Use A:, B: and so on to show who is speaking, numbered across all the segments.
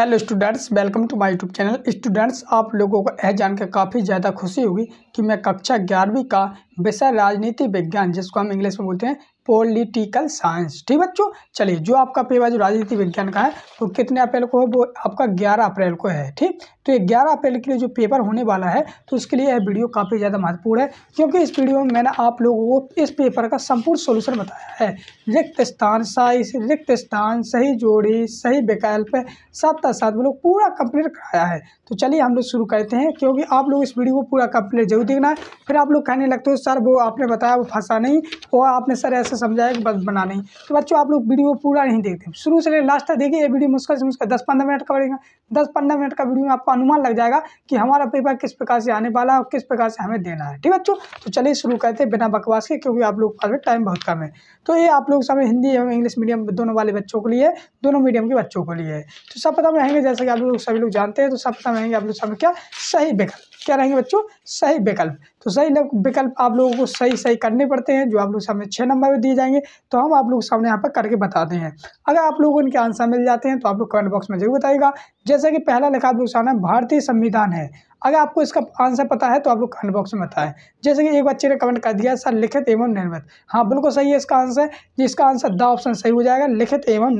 A: Hello students welcome to my YouTube channel students आप लोगों को यह जानकर काफ़ी ज़्यादा खुशी होगी कि मैं कक्षा ग्यारहवीं का विषय राजनीति विज्ञान, जिसको हम इंग्लिश में बोलते हैं पॉलिटिकल साइंस ठीक बच्चों? चलिए, जो आपका पेपर जो राजनीति विज्ञान का है वो कितने अप्रैल को है? वो आपका ग्यारह अप्रैल को है, ठीक? तो ग्यारह अप्रैल के लिए जो पेपर होने वाला है तो उसके लिए यह वीडियो काफ़ी ज़्यादा महत्वपूर्ण है, क्योंकि इस वीडियो में मैंने आप लोगों को इस पेपर का संपूर्ण सोल्यूशन बताया है। रिक्त स्थान सही रिक्त स्थान, सही जोड़ी, सही विकल्प साथ साथ वो लोग पूरा कंप्लीट कराया है। तो चलिए हम लोग शुरू करते हैं, क्योंकि आप लोग इस वीडियो को पूरा कंप्लीट ज़रूर देखना है। फिर आप लोग कहने लगते हो, सर, वो आपने बताया, वो फंसा नहीं, वो आपने सर ऐसे समझाया कि बस बना नहीं। तो बच्चों, आप लोग वीडियो पूरा नहीं देखते। शुरू से लास्ट तक देखिए, ये वीडियो मुश्किल से मुश्किल दस पंद्रह मिनट का पड़ेगा दस पंद्रह मिनट का वीडियो में आपको अनुमान लग जाएगा कि हमारा पेपर किस प्रकार से आने वाला है और किस प्रकार से हमें देना है। ठीक है बच्चों? तो चलिए शुरू करते हैं बिना बकवास के, क्योंकि आप लोग पास में टाइम बहुत कम है। तो ये आप लोग सामने हिंदी एवं इंग्लिश मीडियम दोनों वाले बच्चों के लिए दोनों मीडियम के बच्चों के लिए तो सब पता रहेंगे जैसे कि आप लोग सभी लोग जानते हैं तो सब पता रहेंगे आप लोग सामने क्या? सही विकल्प। क्या रहेंगे बच्चों? सही विकल्प। तो सही विकल्प आप लोगों को सही सही करने पड़ते हैं, जो आप लोग सामने छः नंबर में दिए जाएँगे तो हम आप लोग सामने यहाँ पर करके बताते हैं। अगर आप लोगों को इनके आंसर मिल जाते हैं तो आप लोग कमेंट बॉक्स में ज़रूर बताइएगा। जैसे कि पहला लिखा आप लोग सामने, भारतीय संविधान है। अगर आपको इसका आंसर पता है तो आप लोग कमेंट बॉक्स में बताएँ। जैसे कि एक बच्चे ने कमेंट कर दिया, सर लिखित एवं निर्मित। हाँ बिल्कुल सही है इसका आंसर। जिसका आंसर द ऑप्शन सही हो जाएगा, लिखित एवं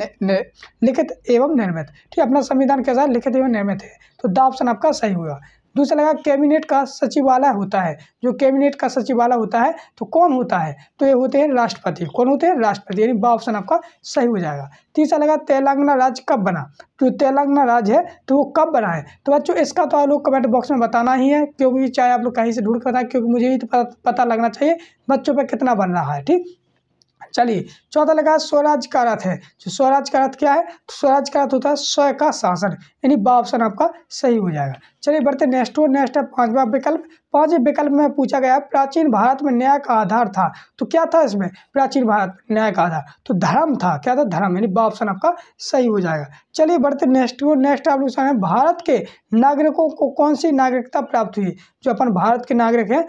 A: लिखित एवं निर्मित। ठीक है, अपना संविधान कैसा है? लिखित एवं निर्मित है। तो द ऑप्शन आपका सही होगा। दूसरा लगा कैबिनेट का सचिवालय होता है। जो कैबिनेट का सचिवालय होता है तो कौन होता है? तो ये होते हैं राष्ट्रपति। कौन होते हैं? राष्ट्रपति। यानी बा ऑप्शन आपका सही हो जाएगा। तीसरा लगा तेलंगाना राज्य कब बना? तो तेलंगाना राज्य है तो वो कब बना है? तो बच्चों, इसका तो आप लोग कमेंट बॉक्स में बताना ही है। क्योंकि चाहे आप लोग कहीं से ढूंढ कर बताएँ, क्योंकि मुझे ही तो पता लगना चाहिए बच्चों पर कितना बन रहा है, ठीक? चलिए, चौथा लगा स्वराज का अर्थ है। जो स्वराज का अर्थ क्या है? तो स्वराज का अर्थ होता है स्वय का शासन। यानी बा ऑप्शन आपका सही हो जाएगा। चलिए, बढ़ते नेक्स्ट और नेक्स्ट है पांचवा विकल्प। पाँचवें विकल्प में पूछा गया, प्राचीन भारत में न्याय का आधार था। तो क्या था इसमें? प्राचीन भारत में न्याय का आधार। तो धर्म था। क्या था? धर्म। यानी बा ऑप्शन आपका सही हो जाएगा। चलिए, बढ़ते नेक्स्ट और नेक्स्ट आप लोग भारत के नागरिकों को कौन सी नागरिकता प्राप्त हुई? जो अपन भारत के नागरिक हैं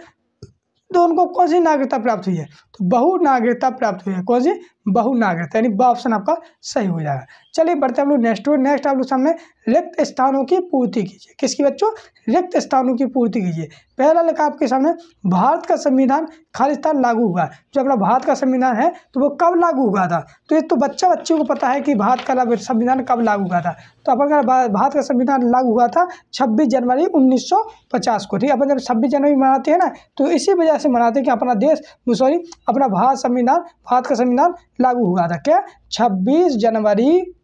A: तो उनको कौन सी नागरिकता प्राप्त हुई है? तो बहु नागरिकता प्राप्त हुई है। कौन सी? बहु नागरिकता यानी ब ऑप्शन आपका सही हो जाएगा। चलिए बढ़ते हम लोग नेक्स्ट नेक्स्ट आप लोग सामने रिक्त स्थानों की पूर्ति कीजिए। किसकी बच्चों? रिक्त स्थानों की पूर्ति कीजिए। पहला लिखा आपके सामने भारत का संविधान खालिस्तान लागू हुआ। जो अपना भारत का संविधान है तो वो कब लागू हुआ था? तो ये तो बच्चा बच्चों को पता है कि भारत का संविधान कब लागू हुआ था। तो अपन का भारत का संविधान लागू हुआ था छब्बीस जनवरी उन्नीस सौ पचास को, ठीक अपन जब छब्बीस जनवरी मनाते हैं ना तो इसी वजह से मनाते हैं कि अपना देश, सॉरी, अपना भारत संविधान, भारत का संविधान लागू हुआ था क्या? छब्बीस जनवरी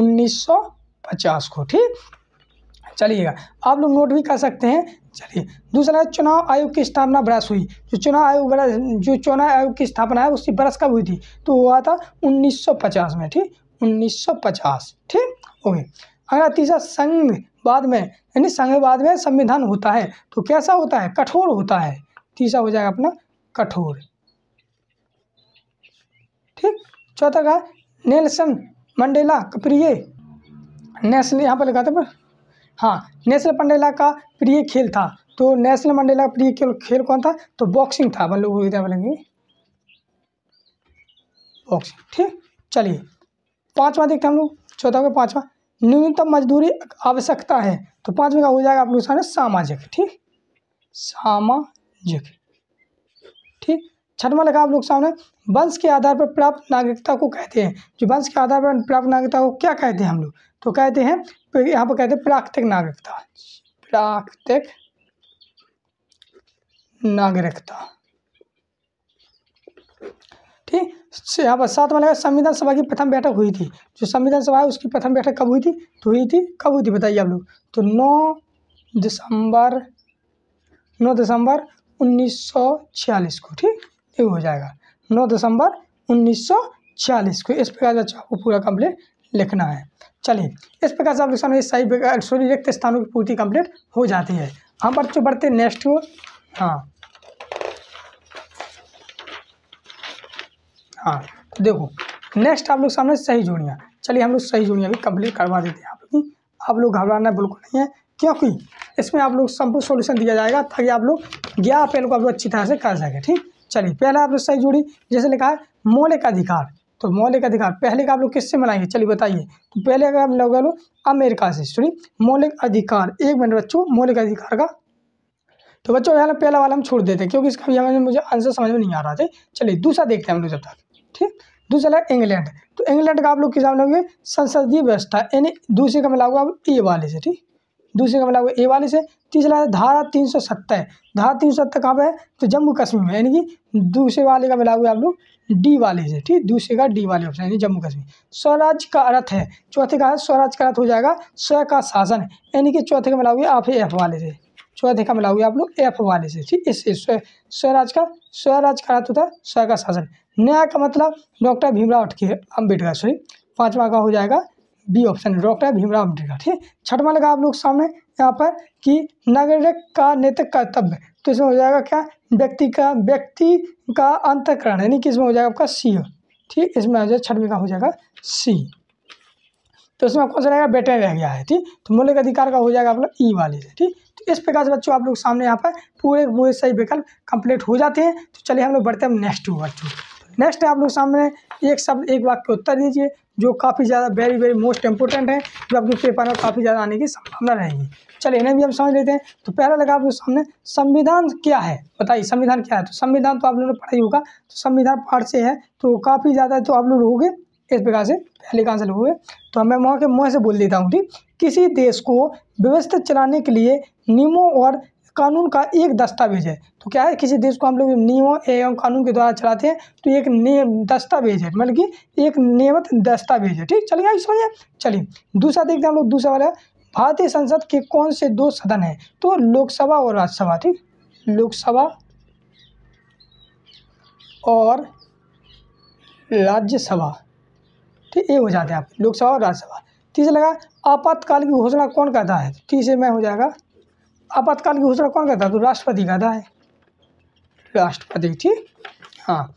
A: 1950 को, ठीक? चलिएगा, आप लोग नोट भी कर सकते हैं। चलिए, दूसरा चुनाव आयोग की स्थापना बरस हुई। जो चुनाव आयोग बरस, जो चुनाव आयोग की स्थापना है, उसकी बरस कब हुई थी? तो हुआ था 1950 में, ठीक? 1950 ठीक? ओके, अगला तीसरा, संघ बाद में, यानी संघ बाद में संविधान होता है। तो कैसा होता है? कठोर होता है। तीसरा हो जाएगा अपना कठोर। ठीक चौथा का नेल्सन मंडेला प्रिय नेशनल यहाँ पर लिखा था हाँ नेशनल मंडेला का प्रिय खेल था। तो नेशनल मंडेला का प्रिय खेल खेल कौन था? तो बॉक्सिंग था मतलब बोलेंगे बॉक्सिंग, ठीक, चलिए। पांचवा देखते हैं हम लोग, चौथा का पांचवा। न्यूनतम मजदूरी आवश्यकता है तो पाँचवें का हो जाएगा आप लोग सामाजिक, ठीक? सामाजिक, ठीक? छठवा लिखा आप लोग सामने वंश के आधार पर प्राप्त नागरिकता को कहते हैं। जो वंश के आधार पर प्राप्त नागरिकता को क्या कहते हैं हम लोग? तो कहते हैं, यहाँ पर कहते हैं प्राकृतिक नागरिकता। प्राकृतिक नागरिकता। यहाँ पर सात वाले संविधान सभा की प्रथम बैठक हुई थी। जो संविधान सभा है, उसकी प्रथम बैठक कब हुई थी? तो हुई थी, कब हुई थी बताइए आप लोग? तो नौ दिसंबर नौ दिसंबर उन्नीस सौ छियालीस को, ठीक? ये हो जाएगा। नौ दिसंबर उन्नीस सौ छियालीस को इस प्रकार से आपको पूरा कंप्लीट लिखना है। चलिए, इस प्रकार से आप लिखना सही सॉरी रिक्त स्थानों की पूर्ति कंप्लीट हो जाती है। हम बच्चे बढ़ते नेक्स्ट को हाँ। हाँ देखो नेक्स्ट आप लोग सामने सही जोड़ियाँ। चलिए, हम लोग सही जोड़ियाँ भी कंप्लीट करवा देते हैं। आप लोग आप लोग घबराना बिल्कुल नहीं है, क्योंकि इसमें आप लोग संपूर्ण सॉल्यूशन दिया जाएगा, ताकि आप लोग ग्यारह अप्रैल को आप लोग अच्छी तरह से कर सकें, ठीक? चलिए, पहले आप लोग सही जोड़ी, जैसे लिखा है, मौलिक अधिकार। तो मौलिक अधिकार, पहले का आप लोग किससे मनाएँगे चलिए बताइए। तो पहले का आप लोग अमेरिका से सॉरी मौलिक अधिकार। एक मिनट बच्चों, मौलिक अधिकार का। तो बच्चों, यहाँ पहला वाला हम छोड़ देते हैं, क्योंकि इसका यहाँ मुझे आंसर समझ में नहीं आ रहा था। चलिए, दूसरा देखते हैं हम लोग जब तक, ठीक? दूसरा है इंग्लैंड। तो इंग्लैंड का आप लोग किस लोगे? संसदीय व्यवस्था, यानी दूसरे का मिलाओगे आप ए वाले से, ठीक? दूसरे का मिला हुआ ए वाले से, तीसरा धारा तीन सौ सत्तर। धारा तीन सौ सत्तर कहाँ पर है? तो जम्मू कश्मीर में, यानी कि दूसरे वाले का मिलाओगे आप लोग डी वाले से, ठीक? दूसरे का डी वाले ऑप्शन यानी जम्मू कश्मीर। स्वराज का अर्थ है, चौथे का है, स्वराज का अर्थ हो जाएगा स्व का शासन, यानी कि चौथे का मिलाओगे आप एफ़ वाले से। चौथे का मिलाओगे आप लोग एफ़ वाले से, ठीक? इससे स्व स्वराज का स्वराज का अर्थ होता है स्व का शासन। न्याय का मतलब डॉक्टर भीमराव अंबेडकर सॉरी, पांचवा का हो जाएगा B option doctor Bhimrao Ambedkar, ठीक छठ छठवा लगा आप लोग सामने, यहाँ पर कि नागरिक का नैतिक कर्तव्य तो इसमें हो जाएगा क्या? व्यक्ति का व्यक्ति का अंतकरण, यानी कि इसमें हो जाएगा आपका सी ठीक? इसमें आ जाए, छठवें का हो जाएगा सी तो इसमें कौन सा रहेगा बेटर रह गया है, ठीक? तो मौलिक अधिकार का हो जाएगा आप लोग ई वाले से, ठीक? तो इस प्रकार से बच्चों, आप लोग सामने यहाँ पर पूरे पूरे सही विकल्प कंप्लीट हो जाते हैं। तो चलिए हम लोग बढ़ते हैं नेक्स्ट बच्चों नेक्स्ट आप लोग सामने एक शब्द एक वाक्य उत्तर दीजिए, जो काफ़ी ज़्यादा वेरी वेरी मोस्ट इंपॉर्टेंट है, जो आपके पेपर में काफ़ी ज़्यादा आने की संभावना रहेगी। चलिए, इन्हें भी हम समझ लेते हैं। तो पहला लगा आप लोग सामने, संविधान क्या है? बताइए, संविधान क्या है? तो संविधान तो आप लोगों ने पढ़ा ही होगा तो संविधान पाठ से है तो काफ़ी ज़्यादा तो आप लोग होगे, इस प्रकार से पहले कहाँ से लोगे तो मैं वहाँ के मुँह से बोल देता हूँ, ठीक? किसी देश को व्यवस्थित चलाने के लिए नियमों और कानून का एक दस्तावेज़ है। तो क्या है, किसी देश को हम लोग नियमों एवं कानून के द्वारा चलाते हैं तो एक नियम दस्तावेज़ है मतलब कि एक नियमित दस्तावेज़ है। ठीक, चलिए समझिए चलिए, दूसरा देखते हैं हम लोग, दूसरा वाला। भारतीय संसद के कौन से दो सदन हैं? तो लोकसभा और राज्यसभा, ठीक? लोकसभा और राज्यसभा, ठीक ये हो जाते हैं आप, लोकसभा और राज्यसभा। तीसरा लगा, आपातकाल की घोषणा कौन करता है? तीसरे में हो जाएगा आपातकाल की घोषणा कौन करता है? तो राष्ट्रपति करता है। राष्ट्रपति, ठीक? हाँ।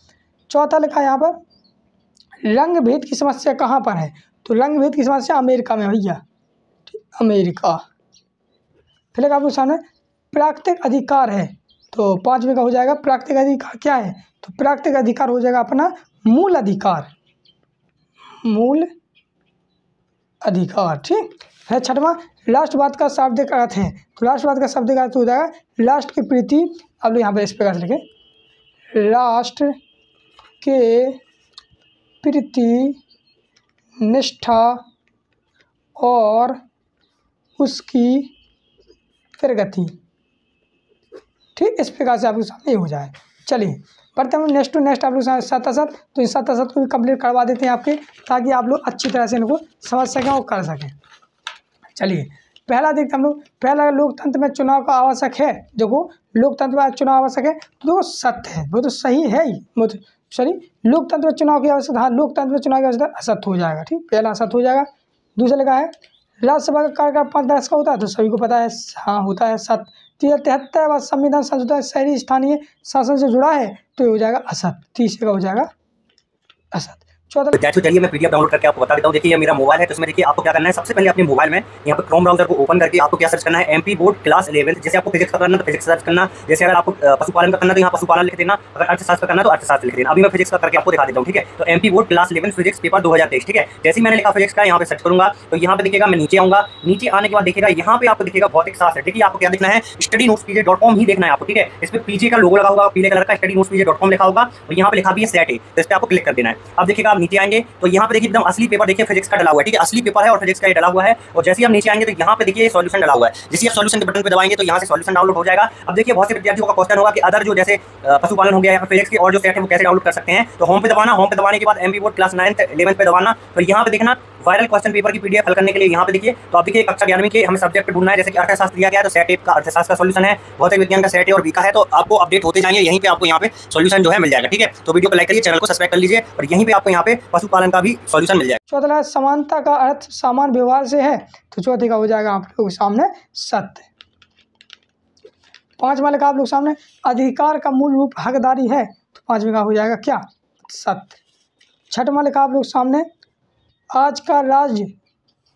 A: चौथा लिखा है यहाँ पर रंग भेद की समस्या कहाँ पर है? तो रंग भेद की समस्या अमेरिका में भैया। अमेरिका। फिर लिखा आपके सामने प्राकृतिक अधिकार है तो पाँचवें का हो जाएगा, प्राकृतिक अधिकार क्या है? तो प्राकृतिक अधिकार हो जाएगा अपना मूल अधिकार। मूल अधिकार, ठीक? है, छठवा लास्ट बात का शाब्दिक अर्थ है। तो राष्ट्रवाद का शाब्दिक अर्थ हो जाएगा लास्ट की प्रीति। अब लोग यहाँ पर इस प्रकार से लिखें लास्ट के प्रीति, निष्ठा और उसकी प्रगति। ठीक, इस प्रकार से आपके सामने हो जाए। चलिए, बढ़ते हम नेक्स्ट टू नेक्स्ट आप लोग साथ साथ तो इस साथ साथ को भी कंप्लीट करवा देते हैं आपके, ताकि आप लोग अच्छी तरह से इनको समझ सकें और कर सकें। चलिए, पहला देखते हम लोग। पहला लोकतंत्र में चुनाव का आवश्यक है। देखो, लोकतंत्र में चुनाव आवश्यक है तो देखो सत्य है, वो तो सही है ही। तो सॉरी, लोकतंत्र में चुनाव की आवश्यकता हाँ लोकतंत्र में चुनाव की आवश्यकता असत्य हो जाएगा, ठीक? पहला असत्य हो जाएगा। दूसरा लगा है, राज्यसभा का कार्यकाल पाँच दस का होता है तो सभी को पता है हाँ होता है सत्य। तीसरा, तिहत्तर संविधान संशोधन शहरी स्थानीय शासन से जुड़ा है तो ये हो जाएगा असत तीसरे का हो जाएगा असत
B: तो चलिए मैं पीडीएफ डाउनलोड करके आपको बता देता हूँ, देखिए ये मेरा मोबाइल है तो इसमें देखिए आपको क्या करना है, सबसे पहले अपने मोबाइल में यहाँ पर क्रोम ब्राउज़र को ओपन करके आपको क्या सर्च करना है एमपी बोर्ड क्लास इलेवन जैसे आपको फिजिक्स का करना तो फिजिक्स सर्च करना। जैसे अगर आपको पशुपालन का करना तो यहाँ पशुपालन लिख देना। अगर अर्थशास्त्र का करना तो अर्थशास्त्र लिख देना। अभी मैं फिजिक्स का करके आपको दिखा देता हूँ, ठीक है? तो MP board class eleven physics paper दो हज़ार तेईस, ठीक है? जैसे मैंने लिखा फिजिक्स का, यहाँ पे सर्च करूँगा तो यहाँ पे देखिएगा मैं नीचे आऊँगा। नीचे आने के बाद देखिएगा यहाँ पे आपको दिखेगा भौतिक शास्त्र। है आपको क्या देखना है? Study notes PJ dot com ही देखना है आपको, ठीक है? इस पर पीजे का लोगो लगा होगा, पीले कलर का study notes PJ dot com लिखा होगा, और यहाँ पे लिखा भी है सेट है तो इस पर आपको क्लिक कर देना है। अब देखिएगा आप नीचे आएँगे तो यहाँ पे देखिए एकदम असली पेपर देखिए फिजिक्स का डला हुआ है, ठीक है? असली पेपर है और फिजिक्स का डला हुआ है। और जैसे हम नीचे आएँगे तो यहाँ पे देखिए सॉल्यूशन डला हुआ है। जैसे आप सॉल्यूशन के बटन पे दबाएँगे तो यहाँ से सॉल्यूशन डाउनलोड हो जाएगा। अब देखिए बहुत से विद्यार्थियों का क्वेश्चन होगा कि अदर जो जैसे पशुपालन हो गया या फिजिक्स के और जो सेट है, वो कैसे डाउनलोड कर सकते हैं? तो होम पे दबाना होम पे दबाने के बाद MB board class ninth eleventh पे दबाना। तो यहाँ पे देखना वायरल क्वेश्चन पेपर की पीडीएफ हल करने के लिए यहाँ पे देखिए तो आप देखिए कक्षा ग्यारहवीं के हमें सब्जेक्ट ढूंढना है। जैसे कि अर्थशास्त्र दिया गया तो सेट का अर्थशास्त्र का सोल्यूशन है। भौतिक विज्ञान का सेट है और बीका है तो आपको अपडेट होते जाएँगे। यहीं पे आपको यहाँ पे सोल्यूशन जो है मिल जाएगा, ठीक है? तो वीडियो को लाइक करिए चैनल को सब्सक्राइब कर लीजिए और यहीं पे आपको यहाँ पे पशुपालन का भी सोल्यूशन मिल जाएगा।
A: चौथा समानता का अर्थ समान व्यवहार से है तो चौथे का हो जाएगा आप लोग सामने सत्य। पांचवा लिखा आप लोग सामने, अधिकार का मूल रूप हकदारी है तो पांचवे का हो जाएगा क्या? सत्य। छठवा लिखा आप लोग सामने, आज का राज्य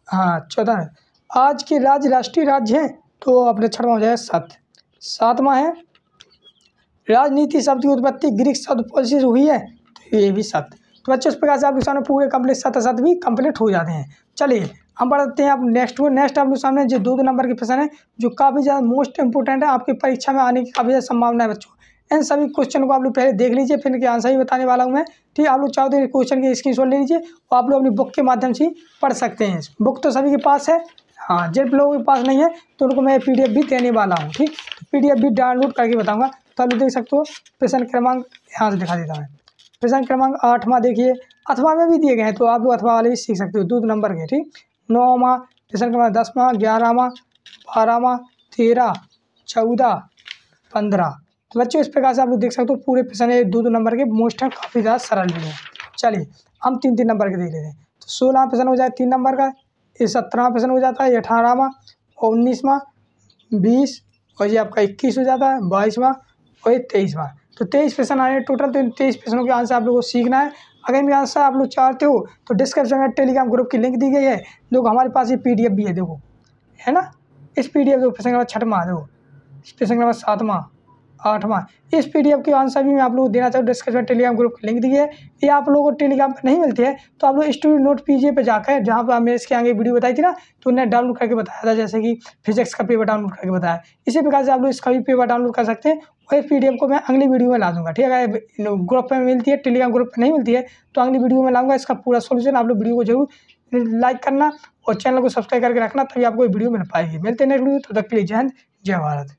A: हाँ चौदह आज के राज्य राष्ट्रीय राज्य हैं तो अपने छठवा हो जाएगा सत्य। सातवां है, राजनीति शब्द की उत्पत्ति ग्रीक शब्द से हुई है तो ये भी सत्य। तो बच्चों इस प्रकार से आपके सामने पूरे कंप्लीट सत सत भी कंप्लीट हो जाते हैं। चलिए, हम बढ़ते हैं आप नेक्स्ट को नेक्स्ट आपके सामने जो दो दो नंबर के प्रश्न है, जो काफ़ी ज़्यादा मोस्ट इंपॉर्टेंट है, आपकी परीक्षा में आने की काफ़ी ज़्यादा संभावना है बच्चों। इन सभी क्वेश्चन को आप लोग पहले देख लीजिए, फिर इनके आंसर ही बताने वाला हूँ मैं। ठीक है, आप लोग चाहो तो क्वेश्चन की स्क्रीन ले लीजिए और आप लोग अपनी बुक के माध्यम से पढ़ सकते हैं। बुक तो सभी के पास है। हाँ जिन लोगों के पास नहीं है तो उनको मैं पीडीएफ भी देने वाला हूँ, ठीक? पी भी डाउनलोड करके बताऊँगा। तो आप लोग देख सकते हो, प्रश्न क्रमांक यहाँ से दिखा देता हूँ प्रश्न क्रमांक आठवां देखिए, अथवा में भी दिए गए हैं तो आप लोग अथवा वाले भी सीख सकते हो। दो नंबर के, ठीक? नौवा प्रश्न क्रमांक दसवां ग्यारहवा बारहवा तेरह, चौदह, पंद्रह। तो बच्चों, इस प्रकार से आप लोग देख सकते हो, पूरे प्रश्न दो दो नंबर के मोस्ट है, काफ़ी ज़्यादा सरल भी हैं। चलिए, हम तीन तीन नंबर के देख लेते हैं। तो सोलह प्रश्न हो जाए तीन नंबर का, ये सत्रहवा प्रश्न हो जाता है अठारहवा और उन्नीसवा बीस, और ये आपका इक्कीस हो जाता है बाईसवा और ये तेईसवा तो तेईस प्रश्न आए टोटल तो इन तेईस प्रश्नों के आंसर आप लोगों को सीखना है। अगर इनके आंसर आप लोग चाहते हो तो डिस्क्रिप्शन में टेलीग्राम ग्रुप की लिंक दी गई है। लोग हमारे पास ये पीडीएफ भी है, देखो। है ना? इस पी डी एफ़ देखो प्रश्न नंबर छठवा, देखो। प्रश्न नंबर सातवां। आठवां। इस पीडीएफ के आंसर भी मैं आप लोग देना चाहूँ डिस्क्रिप्शन टेलीग्राम ग्रुप की लिंक दी है ये आप लोगों को टेलीग्राम पर नहीं मिलती है तो आप लोग स्टूडियो नोट पीजिए पे जाकर, जहाँ पर मैंने इसके आगे वीडियो बताई थी ना तो उन्हें डाउनलोड करके बताया था, जैसे कि फिजिक्स का पेपर डाउनलोड करके बताया। इसी प्रकार से आप लोग इसका भी पेपर डाउनलोड कर सकते हैं, और इस पी को मैं अगली वीडियो में ला दूँगा, ठीक है? ग्रुप में मिलती है टेलीग्राम ग्रुप पर नहीं मिलती है तो अगली वीडियो में लाऊँगा, इसका पूरा सोल्यूशन आप लोग वीडियो को ज़रूर लाइक करना, और चैनल को सब्सक्राइब करके रखना, तभी आपको वीडियो मिल पाएगी। मिलते नेक्स्ट वीडियो तो तक के लिए जय हिंद, जय भारत।